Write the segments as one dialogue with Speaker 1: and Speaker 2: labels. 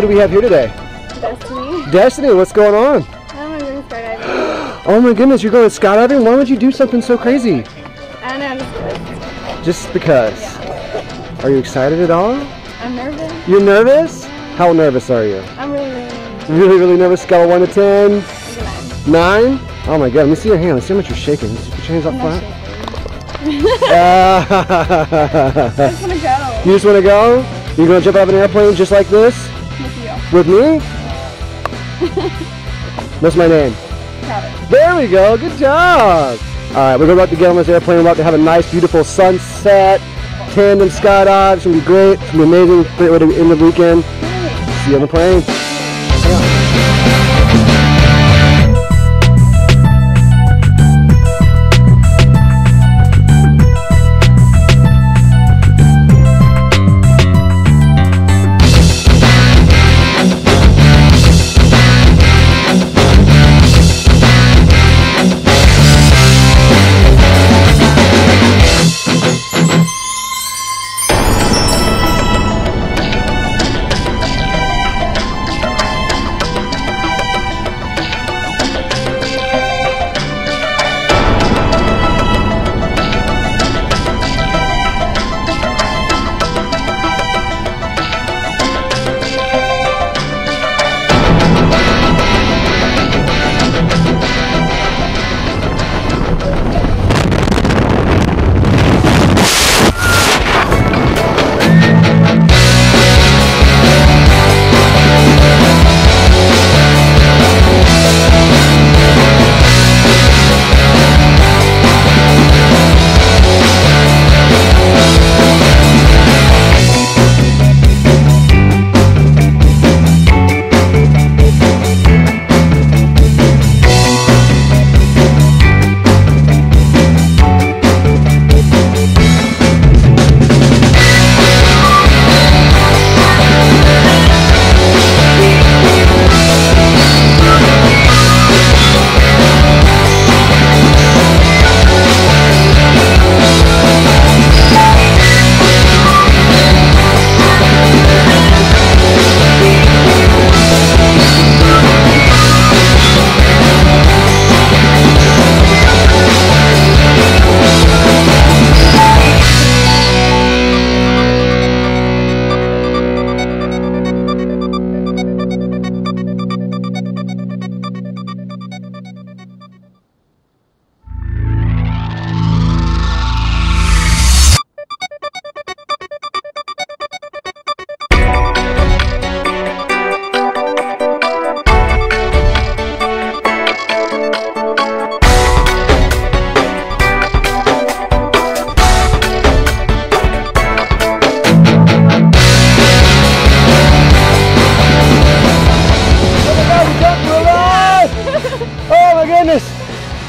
Speaker 1: do we have here today?
Speaker 2: Destiny.
Speaker 1: Destiny, what's going on?
Speaker 2: I'm going skydiving.
Speaker 1: Oh my goodness, you're going skydiving? Why would you do something so crazy?
Speaker 2: I don't know, just
Speaker 1: Just because. Are you excited at all?
Speaker 2: I'm nervous.
Speaker 1: You're nervous? How nervous are you?
Speaker 2: I'm really, really nervous.
Speaker 1: Really, really nervous? Scale of 1 to 10?
Speaker 2: Nine.
Speaker 1: 9? Oh my god, let me see your hand. Let's see how much you're shaking. Let's put your hands up flat.
Speaker 2: shaking.
Speaker 1: Ah.
Speaker 2: I just want to go
Speaker 1: you just want to go? You're going to jump out of an airplane just like this?
Speaker 2: With
Speaker 1: me? What's my name?
Speaker 2: It.
Speaker 1: There we go. Good job. All right, we're about to get on this airplane. We're about to have a nice, beautiful sunset, tandem skydive. It's gonna be great. It's gonna be amazing. Great way to end the weekend. See you on the plane.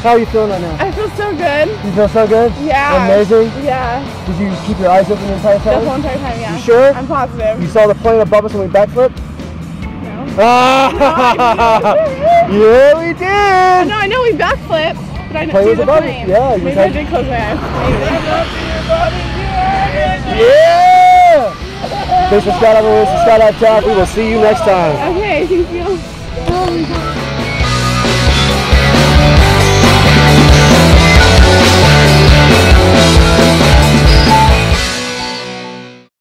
Speaker 1: How are you feeling right now?
Speaker 2: I feel so good.
Speaker 1: You feel so good?
Speaker 2: Yeah.
Speaker 1: Amazing?
Speaker 2: Yeah.
Speaker 1: Did you keep your eyes open the entire
Speaker 2: The whole
Speaker 1: time?
Speaker 2: entire time, yeah.
Speaker 1: You sure?
Speaker 2: I'm positive.
Speaker 1: You saw the plane above us when we backflipped?
Speaker 2: No.
Speaker 1: Ah! yeah, we did!
Speaker 2: No, I know we backflipped, but I didn't
Speaker 1: Plane
Speaker 2: see
Speaker 1: was
Speaker 2: the
Speaker 1: above
Speaker 2: plane.
Speaker 1: us, yeah, you
Speaker 2: Maybe
Speaker 1: had-
Speaker 2: I did close my eyes.
Speaker 1: Yeah! Thanks for skydiving with us at Skydive Taft. We will see you next time.
Speaker 2: Okay, thank you.